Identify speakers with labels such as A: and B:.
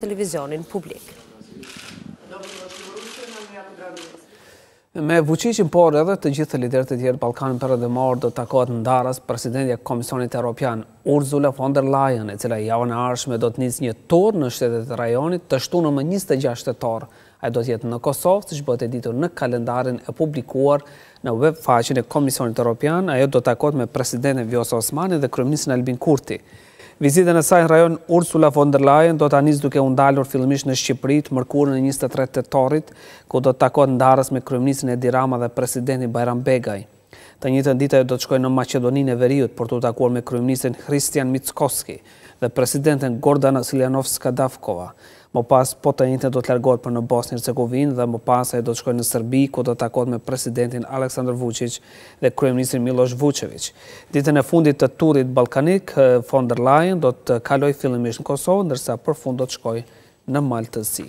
A: televizionin publik.
B: Me Vuçiqin por edhe të gjithë liderët e tjerë të Ballkanit Perëndimor do të takohet ndaras presidentja e Komisionit Europian, Ursula von der Leyen, e cila javën e ardhshme do të nisë një tur në shtetet e rajonit, të shtunën më njëzet e gjashtë tetor. Ajo do të jetë në Kosovë, siç bëhet e ditur në kalendarin e publikuar në web faqen e Komisionit Europian, ajo do të takohet me presidenten Vjosa Osmani dhe kryeministrin Albin Kurti. Vizitën e saj në rajon, Ursula von der Leyen do ta nisë duke u ndalur fillimisht në Shqipëri të mërkurën e njëzet e tre tetorit, ku do të takohet ndaras me kryeministrin Edi Rama dhe presidentin Bajram Begaj. Të njëjtën ditë ajo do të shkojë në Maqedoninë e Veriut për t'u takuar me kryeministrin Hristijan Mickoski dhe presidenten Gordana Siljanovska-Davkova, Më pas, po të enjten do të largohet për në Bosnjë-Hercegovinë dhe më pas ajo do të shkojë në Serbi, ku do të takohet me presidentin Aleksandër Vuçiç dhe kryeministrin Millosh Vuçeviç. Ditën e fundit të turit ballkanik, von der Leyen do ta kalojë fillimisht në Kosovë, ndërsa për fund do të shkojë në Mal të Zi.